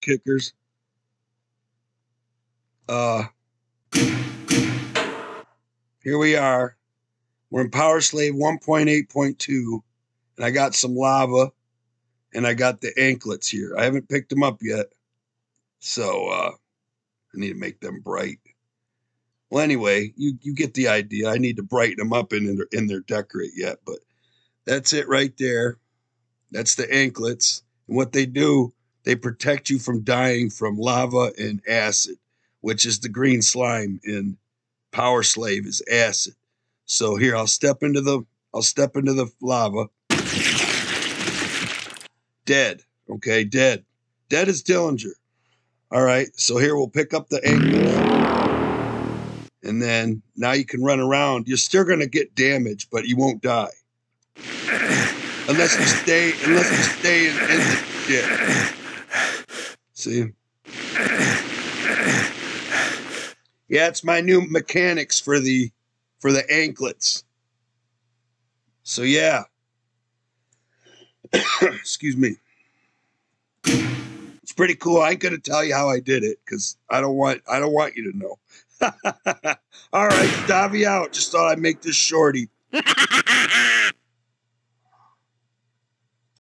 kickers. Uh, here we are. We're in Power Slave 1.8.2, and I got some lava, and I got the anklets here. I haven't picked them up yet, so uh, I need to make them bright. Well, anyway, you you get the idea. I need to brighten them up in their in their decorate yet, but that's it right there. That's the anklets, and what they do, they protect you from dying from lava and acid, which is the green slime in Power Slave is acid. So here, I'll step into the I'll step into the lava. Dead. Okay, dead. Dead is Dillinger. All right. So here we'll pick up the ankle. And then now you can run around. You're still gonna get damage, but you won't die. unless you stay unless you stay in, in the shit. See? Yeah, it's my new mechanics for the for the anklets. So yeah. Excuse me. It's pretty cool. I ain't gonna tell you how I did it because I don't want I don't want you to know. All right, Stavi out. Just thought I'd make this shorty.